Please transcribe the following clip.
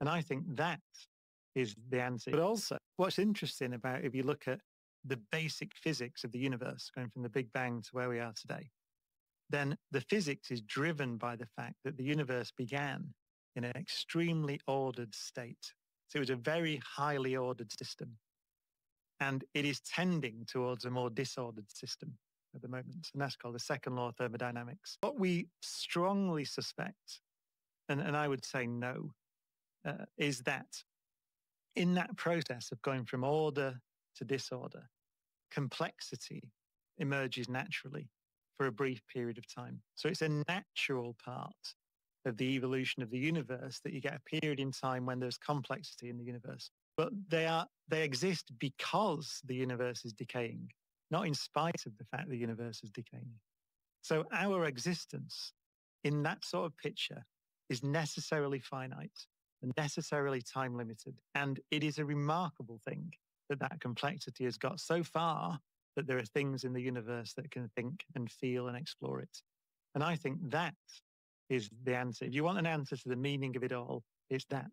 And I think that is the answer. But also, what's interesting about if you look at the basic physics of the universe, going from the Big Bang to where we are today, then the physics is driven by the fact that the universe began in an extremely ordered state. So it was a very highly ordered system. And it is tending towards a more disordered system at the moment. And that's called the second law of thermodynamics. What we strongly suspect, and, and I would say no, uh, is that in that process of going from order to disorder, complexity emerges naturally for a brief period of time. So it's a natural part of the evolution of the universe that you get a period in time when there's complexity in the universe. But they are they exist because the universe is decaying, not in spite of the fact the universe is decaying. So our existence in that sort of picture is necessarily finite necessarily time limited. And it is a remarkable thing that that complexity has got so far that there are things in the universe that can think and feel and explore it. And I think that is the answer. If you want an answer to the meaning of it all, it's that.